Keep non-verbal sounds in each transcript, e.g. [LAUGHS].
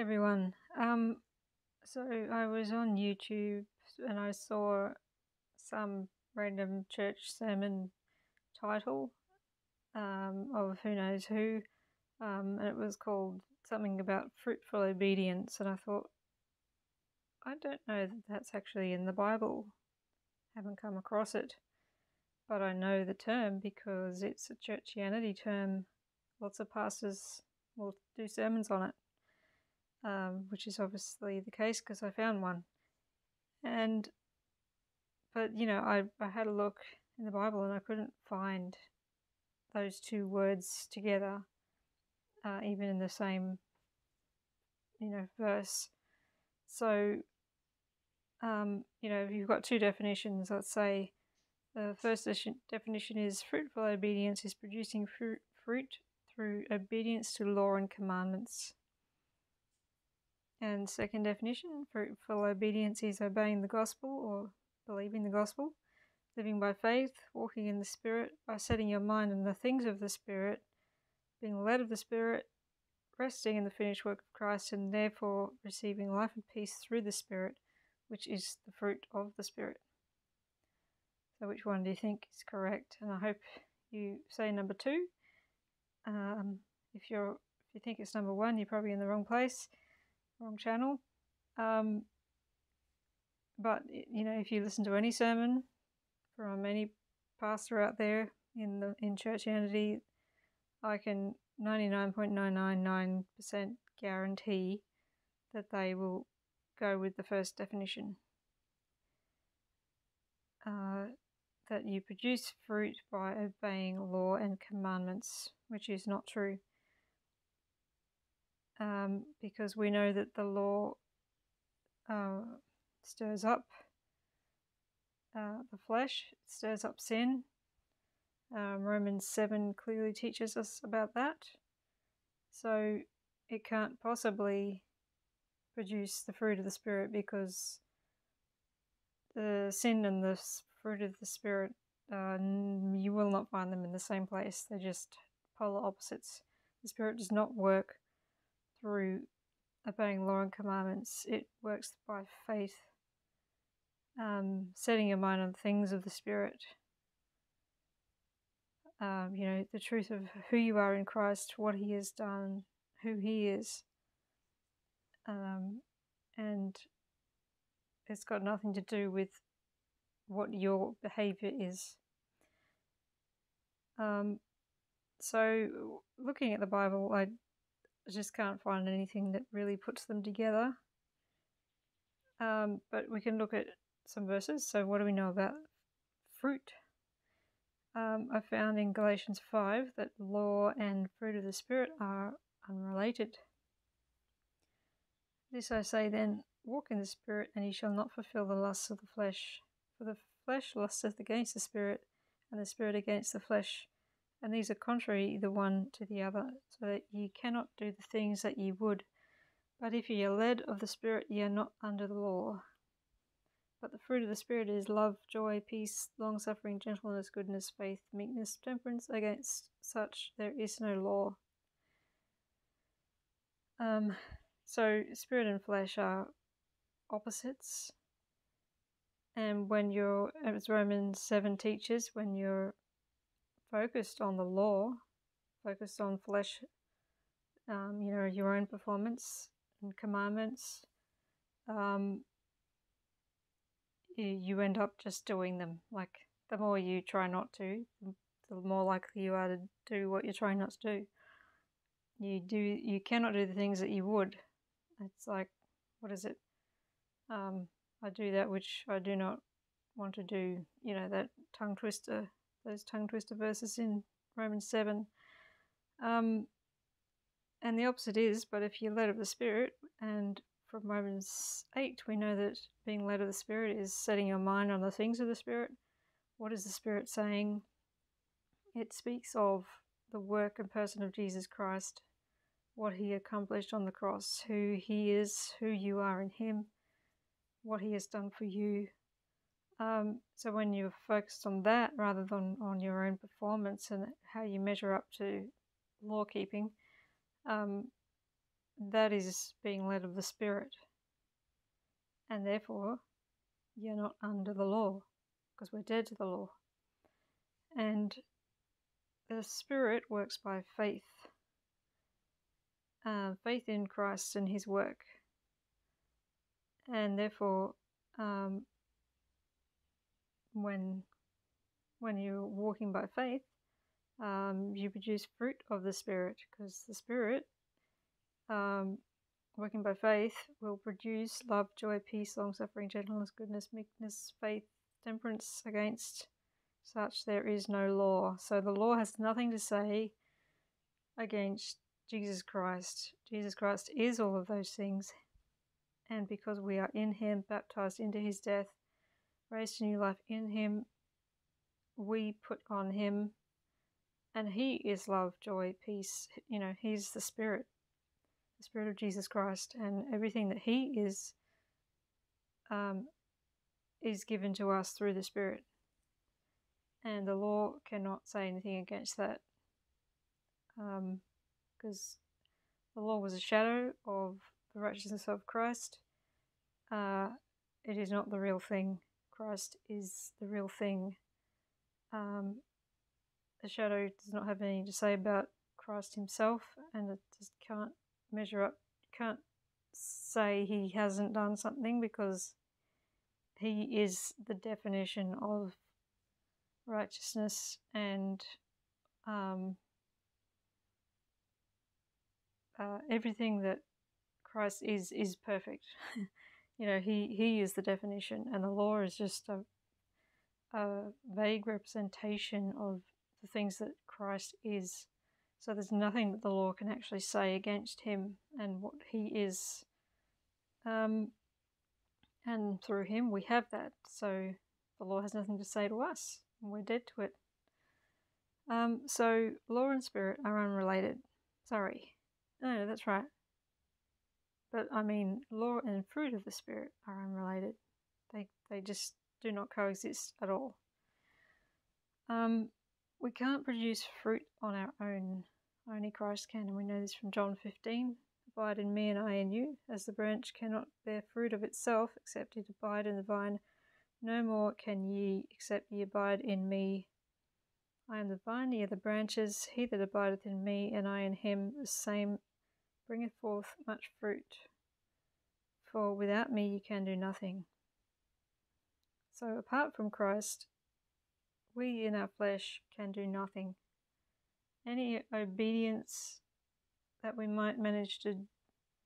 Everyone. Um, so I was on YouTube and I saw some random church sermon title um, of who knows who, um, and it was called something about fruitful obedience. And I thought, I don't know that that's actually in the Bible. Haven't come across it, but I know the term because it's a churchianity term. Lots of pastors will do sermons on it um, which is obviously the case because I found one. And, but you know, I, I had a look in the Bible and I couldn't find those two words together, uh, even in the same, you know, verse. So, um, you know, you've got two definitions. Let's say the first definition is fruitful obedience is producing fruit, fruit through obedience to law and commandments. And second definition, fruitful obedience is obeying the gospel or believing the gospel, living by faith, walking in the Spirit, by setting your mind on the things of the Spirit, being led of the Spirit, resting in the finished work of Christ, and therefore receiving life and peace through the Spirit, which is the fruit of the Spirit. So, which one do you think is correct? And I hope you say number two. Um, if you're if you think it's number one, you're probably in the wrong place wrong channel. Um, but you know, if you listen to any sermon from any pastor out there in the in churchianity, I can ninety nine point nine nine nine percent guarantee that they will go with the first definition. Uh, that you produce fruit by obeying law and commandments, which is not true um, because we know that the law uh, stirs up uh, the flesh, stirs up sin. Um, Romans 7 clearly teaches us about that. So it can't possibly produce the fruit of the Spirit because the sin and the fruit of the Spirit, uh, you will not find them in the same place. They're just polar opposites. The Spirit does not work through obeying law and commandments. It works by faith, um, setting your mind on things of the Spirit. Um, you know, the truth of who you are in Christ, what He has done, who He is. Um, and it's got nothing to do with what your behavior is. Um, so, looking at the Bible, I I just can't find anything that really puts them together. Um, but we can look at some verses. So, what do we know about fruit? Um, I found in Galatians 5 that law and fruit of the Spirit are unrelated. This I say then walk in the Spirit, and ye shall not fulfill the lusts of the flesh. For the flesh lusteth against the Spirit, and the Spirit against the flesh and these are contrary the one to the other, so that ye cannot do the things that ye would. But if ye are led of the Spirit, ye are not under the law. But the fruit of the Spirit is love, joy, peace, long suffering, gentleness, goodness, faith, meekness, temperance. Against such there is no law. Um, so, spirit and flesh are opposites. And when you're, as Romans 7 teaches, when you're focused on the law, focused on flesh, um, you know, your own performance and commandments, um, you, end up just doing them. Like the more you try not to, the more likely you are to do what you're trying not to do. You do you cannot do the things that you would. It's like what is it? Um, I do that which I do not want to do. You know that tongue twister those tongue twister verses in Romans 7. Um, and the opposite is, but if you're led of the Spirit, and from Romans 8, we know that being led of the Spirit is setting your mind on the things of the Spirit. What is the Spirit saying? It speaks of the work and person of Jesus Christ, what he accomplished on the cross, who he is, who you are in him, what he has done for you, um, so when you're focused on that rather than on your own performance and how you measure up to law keeping, um, that is being led of the Spirit. And therefore, you're not under the law because we're dead to the law. And the Spirit works by faith uh, faith in Christ and his work. And therefore, um, when when you're walking by faith, um, you produce fruit of the Spirit because the Spirit, um, working by faith, will produce love, joy, peace, long suffering, gentleness, goodness, meekness, faith, temperance. Against such there is no law. So the law has nothing to say against Jesus Christ. Jesus Christ is all of those things. And because we are in Him, baptized into His death, raised to new life in Him, we put on Him. And He is love, joy, peace. You know, He's the Spirit, the Spirit of Jesus Christ. And everything that He is, um, is given to us through the Spirit. And the law cannot say anything against that. Um, because the law was a shadow of the righteousness of Christ. Uh, it is not the real thing. Christ is the real thing. Um, the shadow does not have anything to say about Christ himself, and it just can't measure up. Can't say he hasn't done something because he is the definition of righteousness and um, uh, everything that Christ is is perfect. [LAUGHS] you know, he he is the definition, and the law is just a a vague representation of the things that Christ is. So there's nothing that the law can actually say against him and what he is. Um, and through him we have that. So the law has nothing to say to us, and we're dead to it. Um, so law and spirit are unrelated. Sorry. No, that's right. But I mean, law and fruit of the Spirit are unrelated. They they just do not coexist at all. Um, we can't produce fruit on our own. Only Christ can, and we know this from John 15. Abide in me and I in you, as the branch cannot bear fruit of itself except it abide in the vine. No more can ye except ye abide in me. I am the vine, ye are the branches. He that abideth in me, and I in him, the same bringeth forth much fruit. For without me you can do nothing. So, apart from Christ, we in our flesh can do nothing. Any obedience that we might manage to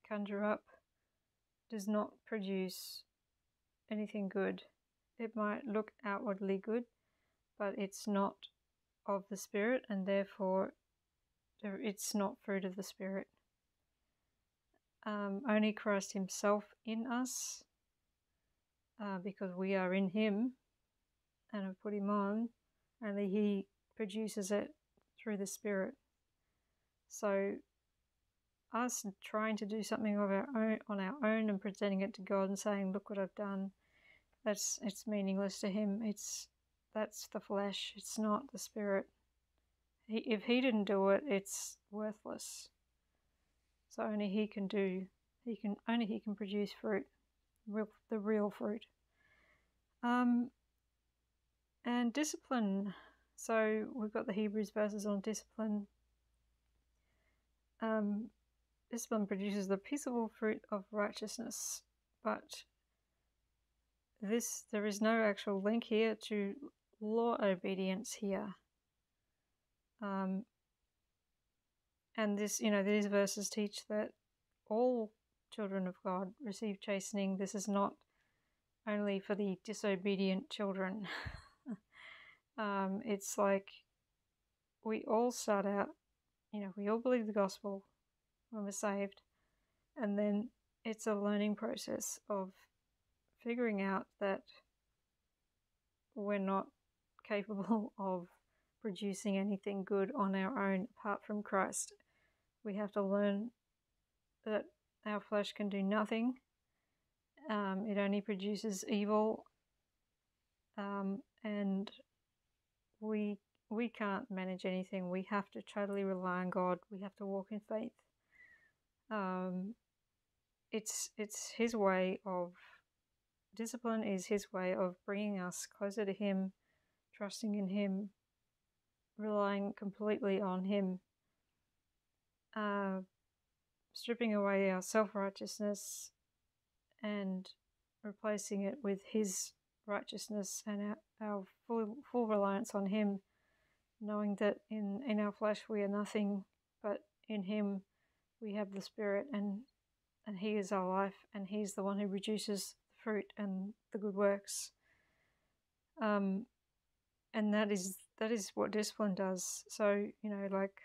conjure up does not produce anything good. It might look outwardly good, but it's not of the Spirit, and therefore it's not fruit of the Spirit um, only Christ Himself in us, uh, because we are in Him and have put Him on, only He produces it through the Spirit. So, us trying to do something of our own on our own and presenting it to God and saying, "Look what I've done," that's it's meaningless to Him. It's that's the flesh. It's not the Spirit. He, if He didn't do it, it's worthless. So only he can do, he can only he can produce fruit, real, the real fruit. Um, and discipline. So we've got the Hebrews verses on discipline. Um, discipline produces the peaceable fruit of righteousness, but this there is no actual link here to law obedience here. Um, and this, you know, these verses teach that all children of God receive chastening. This is not only for the disobedient children. [LAUGHS] um, it's like we all start out, you know, we all believe the gospel when we're saved, and then it's a learning process of figuring out that we're not capable [LAUGHS] of producing anything good on our own apart from Christ we have to learn that our flesh can do nothing. Um, it only produces evil, um, and we we can't manage anything. We have to totally rely on God. We have to walk in faith. Um, it's it's His way of discipline is His way of bringing us closer to Him, trusting in Him, relying completely on Him, uh, stripping away our self righteousness and replacing it with His righteousness and our, our full, full reliance on Him, knowing that in, in our flesh we are nothing, but in Him we have the Spirit and and He is our life, and He's the one who reduces the fruit and the good works. Um, and that is that is what discipline does. So you know, like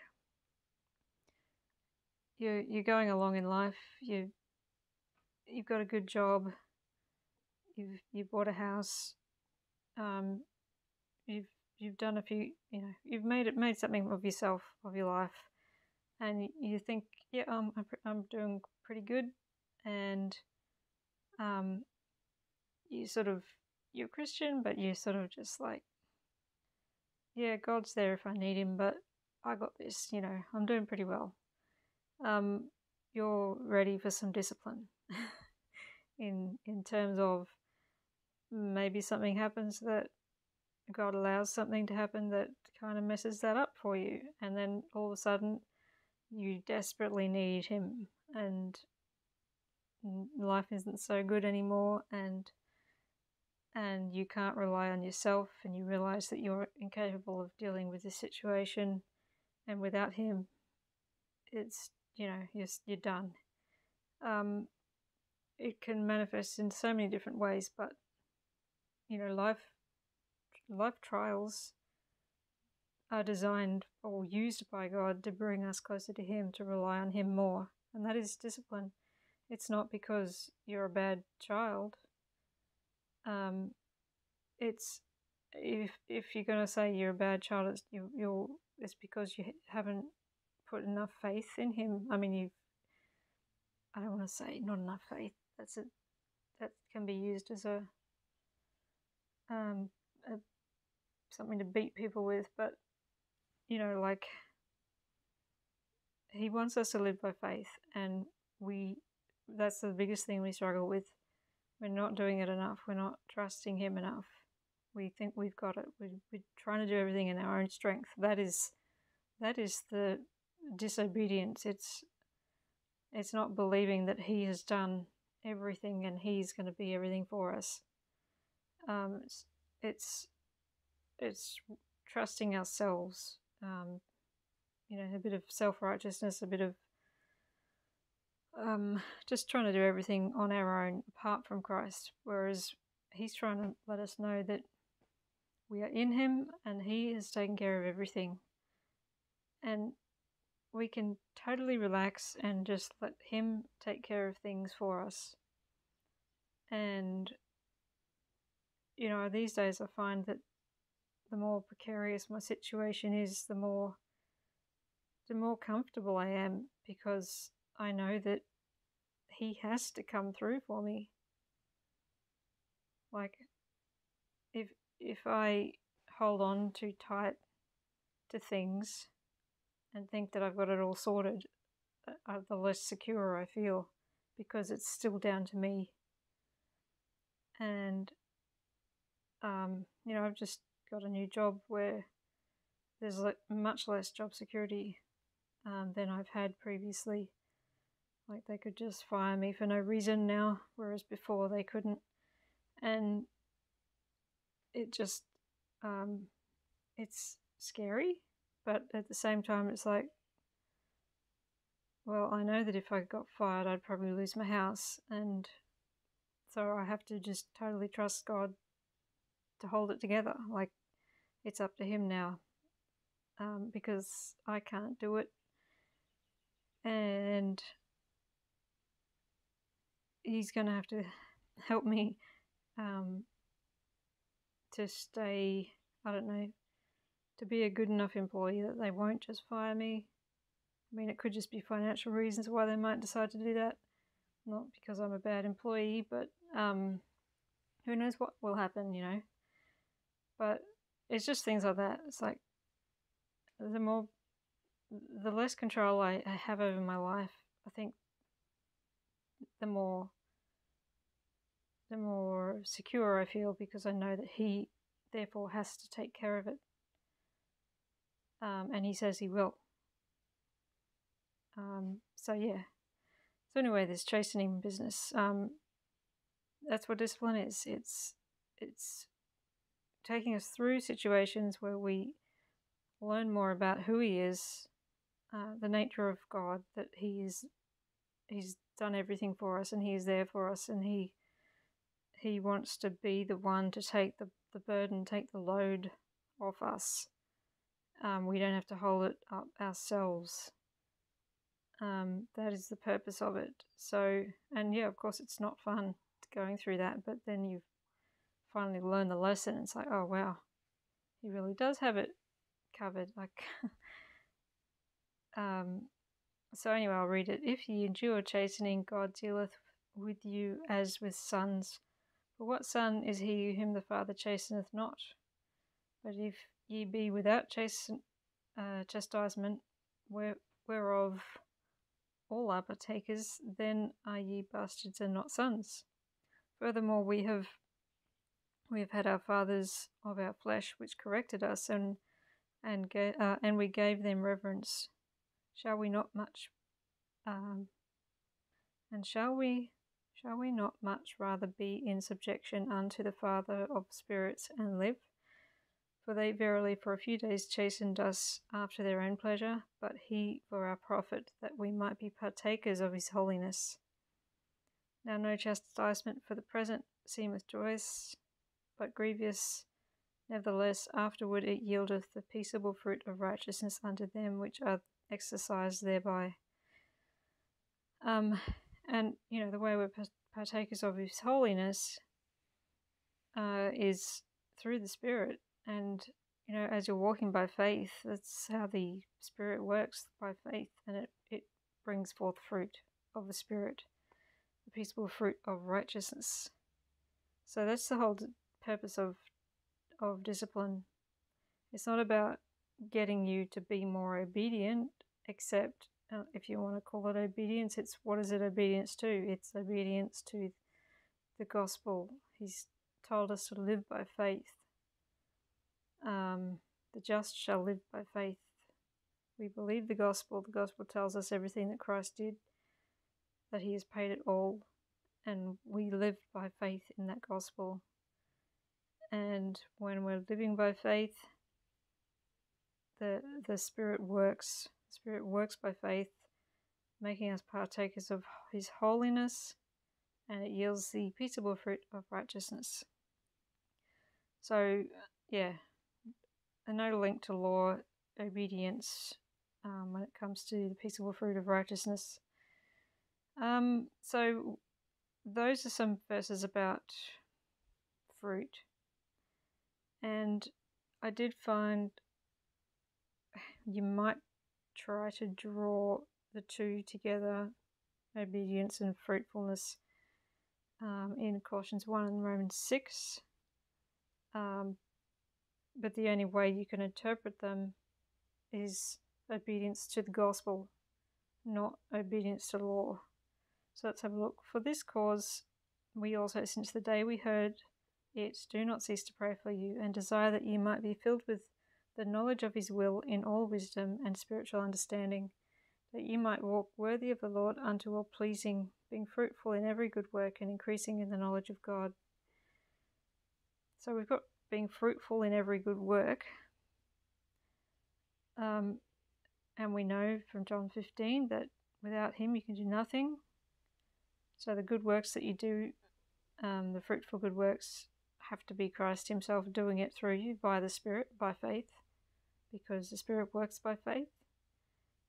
you you're going along in life, you you've got a good job, you've you bought a house, um, you've you've done a few, you know, you've made it made something of yourself of your life, and you think, yeah, um, I'm I'm doing pretty good, and um, you sort of you're Christian, but you're sort of just like, yeah, God's there if I need Him, but I got this, you know, I'm doing pretty well. Um, you're ready for some discipline. [LAUGHS] In in terms of maybe something happens that God allows something to happen that kind of messes that up for you, and then all of a sudden you desperately need Him, and life isn't so good anymore, and and you can't rely on yourself, and you realize that you're incapable of dealing with this situation, and without Him, it's you know you're you're done. Um, it can manifest in so many different ways, but you know, life life trials are designed or used by God to bring us closer to Him, to rely on Him more, and that is discipline. It's not because you're a bad child. Um, it's if if you're going to say you're a bad child, it's you, you're it's because you haven't put enough faith in Him. I mean, you. I don't want to say not enough faith. That's a that can be used as a um a, something to beat people with, but you know, like He wants us to live by faith, and we that's the biggest thing we struggle with. We're not doing it enough. We're not trusting Him enough. We think we've got it. We, we're trying to do everything in our own strength. That is, that is the disobedience. It's, it's not believing that He has done everything and He's going to be everything for us. Um, it's, it's, it's trusting ourselves. Um, you know, a bit of self righteousness, a bit of um, just trying to do everything on our own apart from Christ, whereas He's trying to let us know that we are in Him and He has taken care of everything. And we can totally relax and just let Him take care of things for us. And, you know, these days I find that the more precarious my situation is, the more the more comfortable I am because I know that he has to come through for me. Like if if I hold on too tight to things and think that I've got it all sorted, uh, the less secure I feel because it's still down to me. And um, you know, I've just got a new job where there's much less job security um, than I've had previously. Like they could just fire me for no reason now, whereas before they couldn't. And it just, um, it's scary, but at the same time, it's like, well, I know that if I got fired, I'd probably lose my house. And so I have to just totally trust God to hold it together. Like, it's up to Him now um, because I can't do it. And he's going to have to [LAUGHS] help me um, to stay, I don't know, to be a good enough employee that they won't just fire me. I mean, it could just be financial reasons why they might decide to do that. Not because I'm a bad employee, but um, who knows what will happen, you know. But it's just things like that. It's like the more, the less control I, I have over my life, I think the more the more secure I feel because I know that he therefore has to take care of it. Um, and he says he will. Um, so yeah. So anyway, this chastening business. Um, that's what discipline is. It's it's taking us through situations where we learn more about who He is, uh, the nature of God, that He is He's done everything for us, and He is there for us, and He He wants to be the one to take the the burden, take the load off us. Um, we don't have to hold it up ourselves. Um, that is the purpose of it. So, and yeah, of course, it's not fun going through that, but then you've finally learned the lesson. It's like, oh wow, he really does have it covered. Like, [LAUGHS] um, so anyway, I'll read it. If ye endure chastening, God dealeth with you as with sons. For what son is he whom the Father chasteneth not? But if ye be without chasten, uh, chastisement, where, whereof all are partakers, then are ye bastards and not sons. Furthermore, we have we have had our fathers of our flesh, which corrected us, and and ga- uh, and we gave them reverence. Shall we not much, um, and shall we, shall we not much rather be in subjection unto the Father of spirits and live? For they verily for a few days chastened us after their own pleasure, but he for our profit, that we might be partakers of his holiness. Now no chastisement for the present seemeth joyous, but grievous. Nevertheless, afterward it yieldeth the peaceable fruit of righteousness unto them which are exercised thereby. Um, and you know the way we're partakers of His holiness uh, is through the Spirit, and you know as you're walking by faith, that's how the Spirit works by faith, and it it brings forth fruit of the Spirit, the peaceable fruit of righteousness. So that's the whole purpose of of discipline. It's not about getting you to be more obedient, except uh, if you want to call it obedience, it's what is it obedience to? It's obedience to the gospel. He's told us to live by faith. Um, the just shall live by faith. We believe the gospel. The gospel tells us everything that Christ did, that he has paid it all, and we live by faith in that gospel. And when we're living by faith, the the Spirit works. The Spirit works by faith, making us partakers of His holiness, and it yields the peaceable fruit of righteousness. So, yeah, another link to law obedience um, when it comes to the peaceable fruit of righteousness. Um, so, those are some verses about fruit. And I did find you might try to draw the two together obedience and fruitfulness um, in Colossians 1 and Romans 6. Um, but the only way you can interpret them is obedience to the gospel, not obedience to law. So let's have a look. For this cause, we also, since the day we heard it, do not cease to pray for you, and desire that you might be filled with the knowledge of his will in all wisdom and spiritual understanding, that you might walk worthy of the Lord unto all pleasing, being fruitful in every good work and increasing in the knowledge of God. So we've got being fruitful in every good work. Um, and we know from John 15 that without him you can do nothing. So the good works that you do, um, the fruitful good works, have to be Christ Himself doing it through you by the Spirit, by faith, because the Spirit works by faith.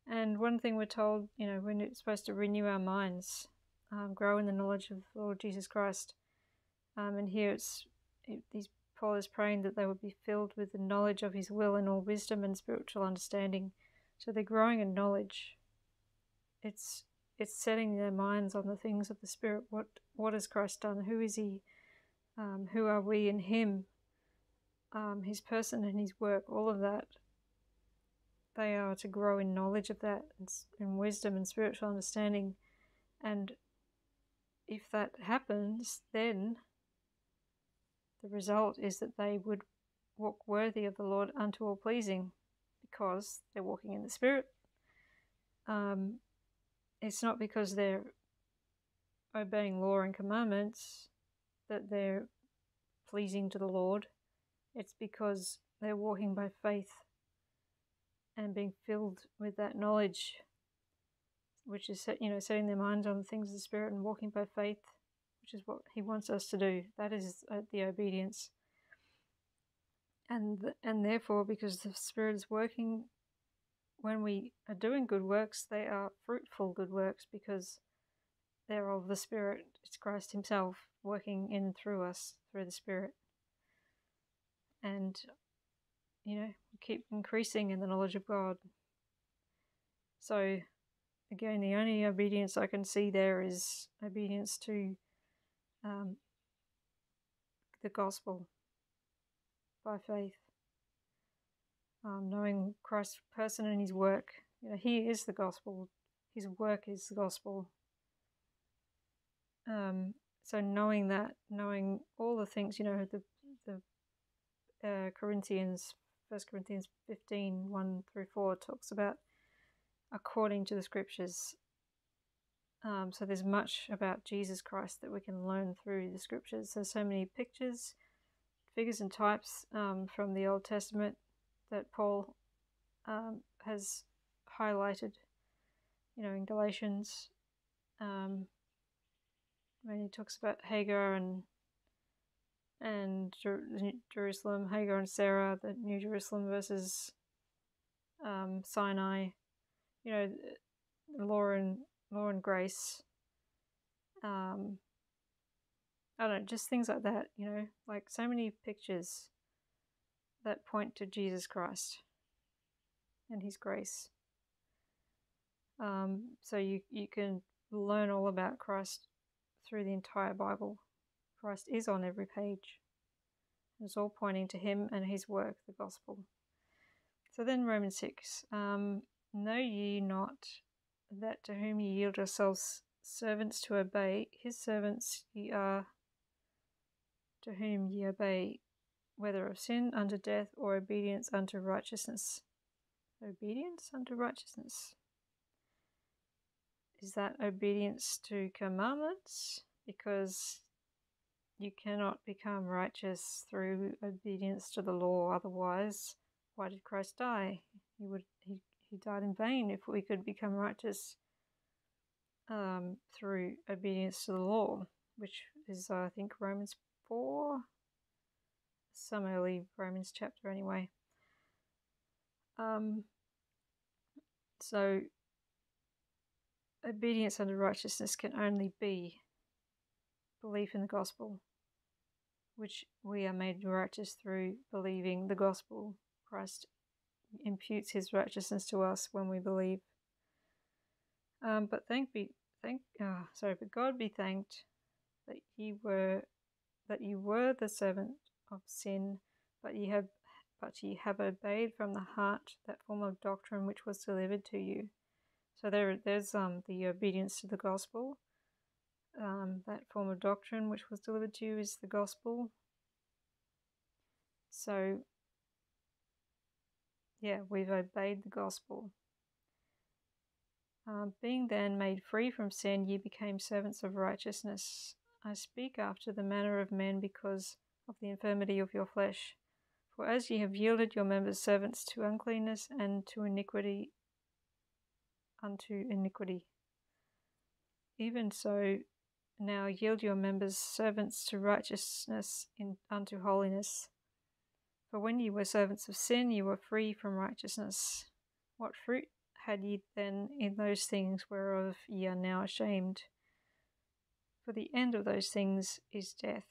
And one thing we're told, you know, it's supposed to renew our minds, um, grow in the knowledge of the Lord Jesus Christ. Um, and here it's it, these Paul is praying that they would be filled with the knowledge of His will and all wisdom and spiritual understanding. So they're growing in knowledge. It's it's setting their minds on the things of the Spirit. What what has Christ done? Who is He? um, who are we in Him, um, His person and His work, all of that. They are to grow in knowledge of that, and, in wisdom and spiritual understanding, and if that happens, then the result is that they would walk worthy of the Lord unto all pleasing because they're walking in the Spirit. Um, it's not because they're obeying law and commandments that they're pleasing to the Lord. It's because they're walking by faith and being filled with that knowledge, which is you know setting their minds on the things of the Spirit and walking by faith, which is what He wants us to do. That is uh, the obedience. And and therefore, because the Spirit is working, when we are doing good works, they are fruitful good works because they're of the Spirit. It's Christ Himself working in through us through the Spirit. And you know, keep increasing in the knowledge of God. So, again, the only obedience I can see there is obedience to um, the gospel by faith, um, knowing Christ's person and his work. You know, he is the gospel, his work is the gospel. Um, so knowing that, knowing all the things, you know, the the uh, Corinthians 1 Corinthians 15 1 through 4 talks about according to the scriptures. Um, so there's much about Jesus Christ that we can learn through the scriptures. There's so many pictures, figures, and types um, from the Old Testament that Paul um, has highlighted, you know, in Galatians. Um, when he talks about Hagar and and Jer- Jerusalem, Hagar and Sarah, the New Jerusalem versus um, Sinai, you know, law and law and grace. Um, I don't know, just things like that. You know, like so many pictures that point to Jesus Christ and His grace. Um, so you you can learn all about Christ through the entire Bible. Christ is on every page. It's all pointing to him and his work, the gospel. So then, Romans 6 um, Know ye not that to whom ye yield yourselves servants to obey, his servants ye are, to whom ye obey, whether of sin unto death or obedience unto righteousness? Obedience unto righteousness. Is that obedience to commandments? Because you cannot become righteous through obedience to the law. Otherwise, why did Christ die? He would he, he died in vain if we could become righteous um, through obedience to the law, which is uh, I think Romans four, some early Romans chapter anyway. Um, so obedience unto righteousness can only be belief in the gospel which we are made righteous through believing the gospel. Christ imputes his righteousness to us when we believe. Um, but thank be thank oh, sorry, but God be thanked that ye were that you were the servant of sin, but ye have but ye have obeyed from the heart that form of doctrine which was delivered to you. So there there's um the obedience to the gospel um, that form of doctrine which was delivered to you is the gospel. So, yeah, we've obeyed the gospel. Um, being then made free from sin, ye became servants of righteousness. I speak after the manner of men because of the infirmity of your flesh. For as ye have yielded your members servants to uncleanness and to iniquity, unto iniquity, even so now yield your members servants to righteousness in, unto holiness. For when ye were servants of sin, ye were free from righteousness. What fruit had ye then in those things whereof ye are now ashamed? For the end of those things is death.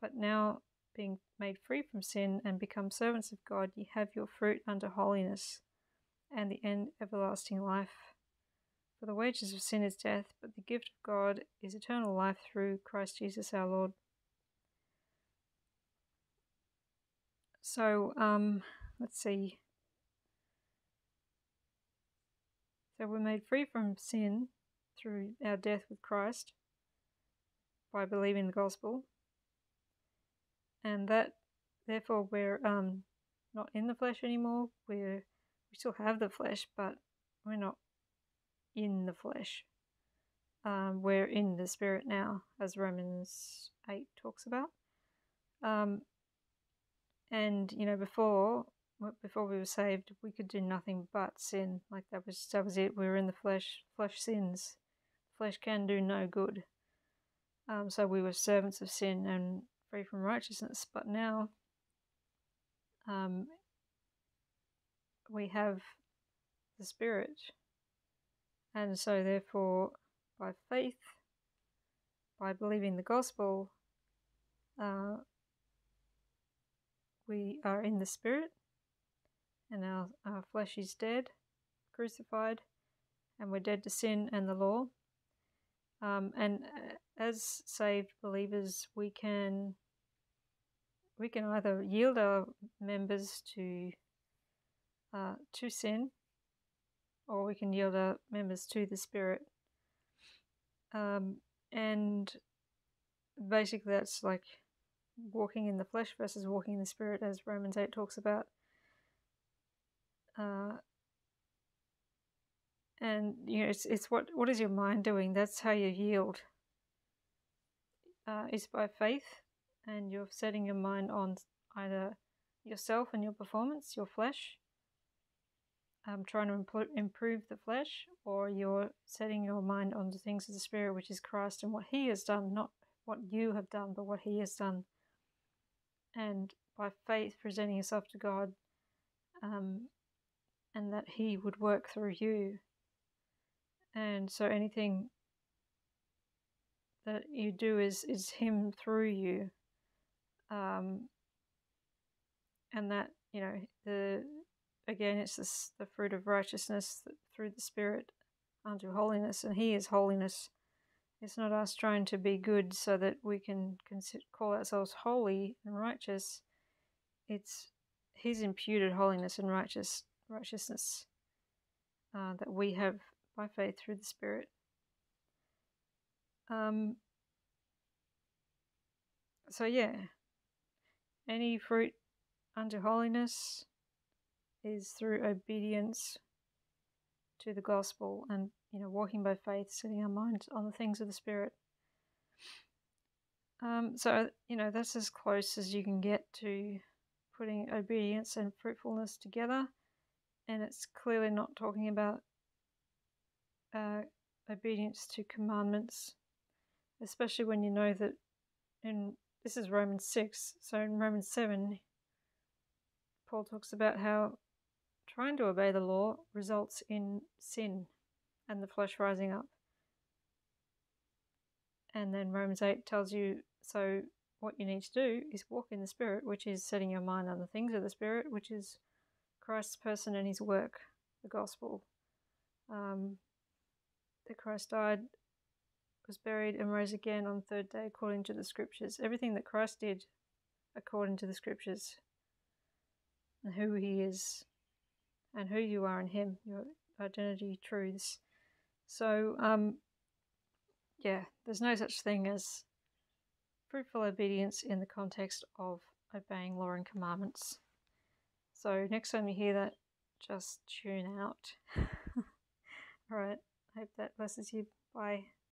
But now, being made free from sin and become servants of God, ye have your fruit unto holiness, and the end everlasting life. For the wages of sin is death, but the gift of God is eternal life through Christ Jesus our Lord. So, um, let's see. So we're made free from sin through our death with Christ. by believing the gospel, and that therefore we're um, not in the flesh anymore. We're we still have the flesh, but we're not in the flesh. Um, we're in the spirit now, as Romans eight talks about. Um, and you know, before before we were saved, we could do nothing but sin. Like that was that was it. We were in the flesh. Flesh sins. Flesh can do no good. Um, so we were servants of sin and free from righteousness. But now, um, we have the Spirit, and so therefore, by faith, by believing the gospel, uh, we are in the Spirit, and our, our flesh is dead, crucified, and we're dead to sin and the law. Um, and uh, as saved believers, we can we can either yield our members to uh, to sin, or we can yield our members to the Spirit. Um, and basically, that's like walking in the flesh versus walking in the spirit, as Romans 8 talks about. Uh, and you know, it's it's what what is your mind doing? That's how you yield. Uh, by faith, and you're setting your mind on either yourself and your performance, your flesh, um, trying to imp- improve the flesh, or you're setting your mind on the things of the Spirit, which is Christ and what He has done, not what you have done, but what He has done and by faith presenting yourself to God, um, and that He would work through you. And so anything that you do is is Him through you, um, and that you know the again it's this, the fruit of righteousness through the Spirit unto holiness, and He is holiness. It's not us trying to be good so that we can call ourselves holy and righteous. It's His imputed holiness and righteous righteousness uh, that we have by faith through the Spirit. Um, so yeah, any fruit unto holiness is through obedience to the gospel and you know, walking by faith, setting our minds on the things of the Spirit. Um, so, you know, that's as close as you can get to putting obedience and fruitfulness together. And it's clearly not talking about uh, obedience to commandments, especially when you know that in this is Romans 6, so in Romans 7, Paul talks about how trying to obey the law results in sin and the flesh rising up. And then Romans 8 tells you so what you need to do is walk in the Spirit, which is setting your mind on the things of the Spirit, which is Christ's person and his work, the gospel. Um, that Christ died, was buried, and rose again on the third day according to the scriptures. Everything that Christ did according to the scriptures, and who he is, and who you are in him, your identity truths. So, um, yeah, there's no such thing as fruitful obedience in the context of obeying law and commandments. So, next time you hear that, just tune out. [LAUGHS] All right, hope that blesses you. Bye.